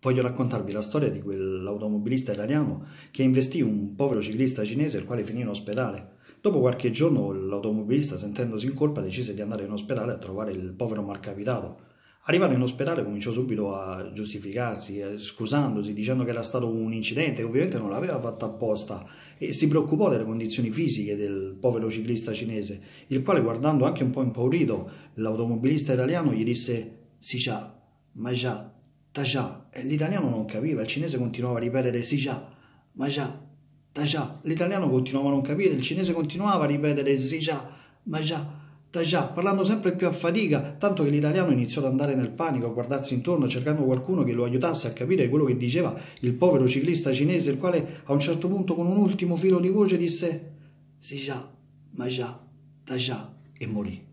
Voglio raccontarvi la storia di quell'automobilista italiano che investì un povero ciclista cinese il quale finì in ospedale. Dopo qualche giorno l'automobilista, sentendosi in colpa, decise di andare in ospedale a trovare il povero malcapitato. Arrivato in ospedale cominciò subito a giustificarsi, eh, scusandosi, dicendo che era stato un incidente, che ovviamente non l'aveva fatto apposta, e si preoccupò delle condizioni fisiche del povero ciclista cinese, il quale guardando anche un po' impaurito l'automobilista italiano gli disse «Si già, ma già, ta già», e l'italiano non capiva, il cinese continuava a ripetere «Si già, ma già, ta già», l'italiano continuava a non capire, il cinese continuava a ripetere «Si già, ma già», da già, parlando sempre più a fatica, tanto che l'italiano iniziò ad andare nel panico, a guardarsi intorno, cercando qualcuno che lo aiutasse a capire quello che diceva il povero ciclista cinese, il quale a un certo punto con un ultimo filo di voce disse «Sì già, ma già, da già» e morì.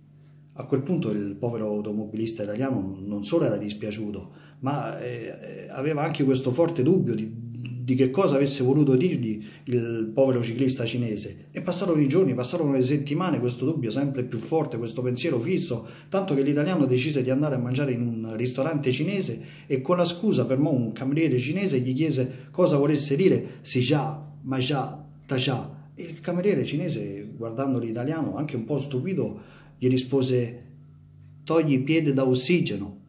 A quel punto il povero automobilista italiano non solo era dispiaciuto, ma eh, aveva anche questo forte dubbio di, di che cosa avesse voluto dirgli il povero ciclista cinese. E passarono i giorni, passarono le settimane, questo dubbio sempre più forte, questo pensiero fisso, tanto che l'italiano decise di andare a mangiare in un ristorante cinese e con la scusa fermò un cameriere cinese e gli chiese cosa volesse dire si già, ma già, ta già. E il cameriere cinese, guardando l'italiano, anche un po' stupito, gli rispose togli piede da ossigeno